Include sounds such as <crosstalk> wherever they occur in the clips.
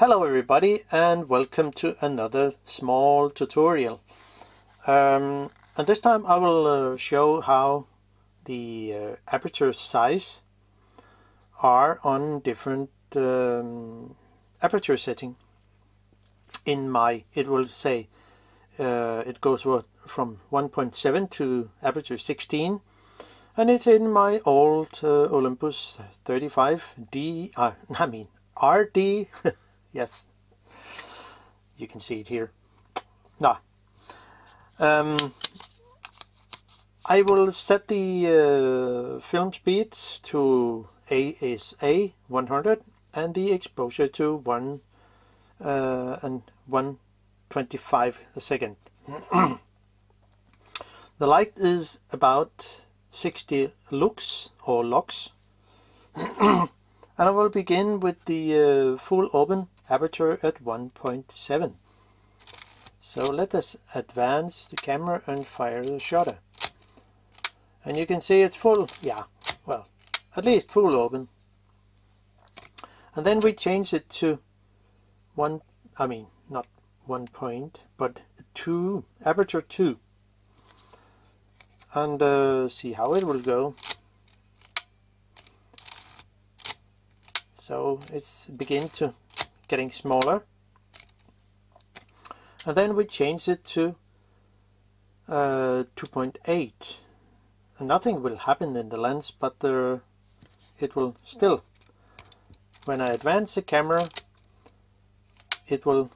Hello everybody and welcome to another small tutorial. Um, and this time I will uh, show how the uh, aperture size are on different um, aperture setting. In my, it will say uh, it goes what, from 1.7 to aperture 16 and it's in my old uh, Olympus 35D, uh, <laughs> I mean RD <laughs> yes. You can see it here. Now um, I will set the uh, film speed to ASA 100 and the exposure to 1 uh, and 125 a second. <clears throat> The light is about 60 lux or lux. <clears throat> And I will begin with the uh, full open aperture at 1.7. So let us advance the camera and fire the shutter. And you can see it's full, yeah, well, at least full open. And then we change it to one, I mean, not one point, but two, aperture two. And uh, see how it will go. So it's begin to getting smaller. And then we change it to uh, 2.8 and nothing will happen in the lens but it will still when I advance the camera it will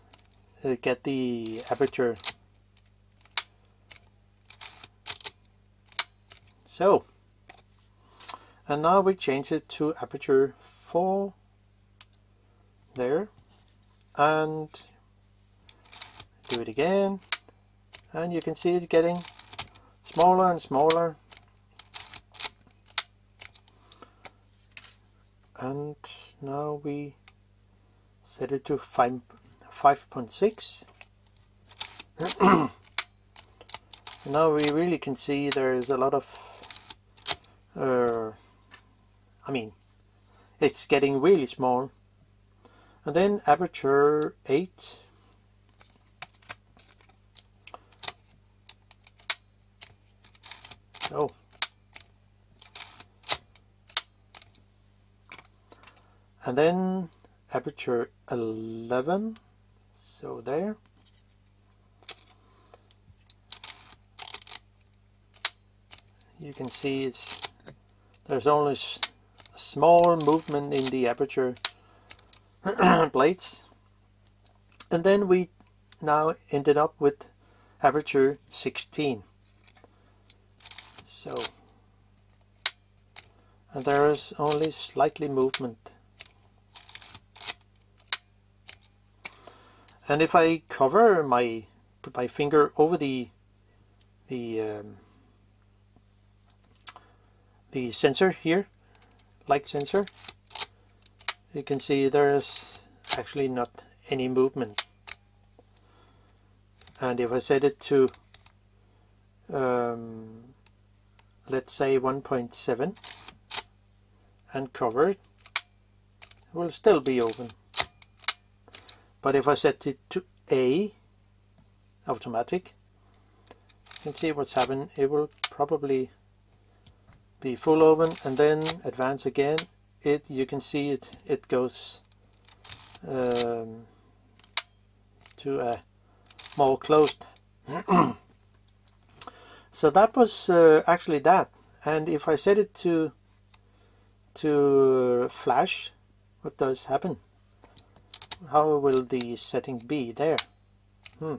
uh, get the aperture. So and now we change it to aperture 4 there and do it again. And you can see it getting smaller and smaller. And now we set it to 5 5.6 <coughs> now we really can see there's a lot of uh, I mean it's getting really small and then aperture 8 Oh. and then aperture 11 so there. You can see it's there's only a small movement in the aperture <clears throat> plates. And then we now ended up with aperture 16 so and there is only slightly movement. And if I cover my put my finger over the the um, the sensor here light sensor you can see there's actually not any movement. And if I set it to um, let's say 1.7 and cover it it will still be open. But if I set it to A automatic you can see what's happened. It will probably be full open and then advance again it you can see it it goes um, to a more closed. <clears throat> So that was uh, actually that. And if I set it to to flash what does happen? How will the setting be there? Hmm.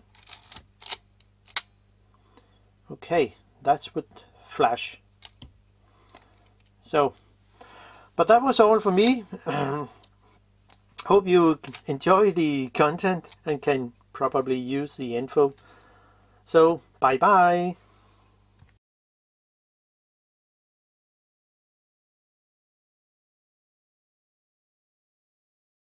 okay that's with flash. So but that was all for me. Um, hope you enjoy the content and can probably use the info. So, bye bye.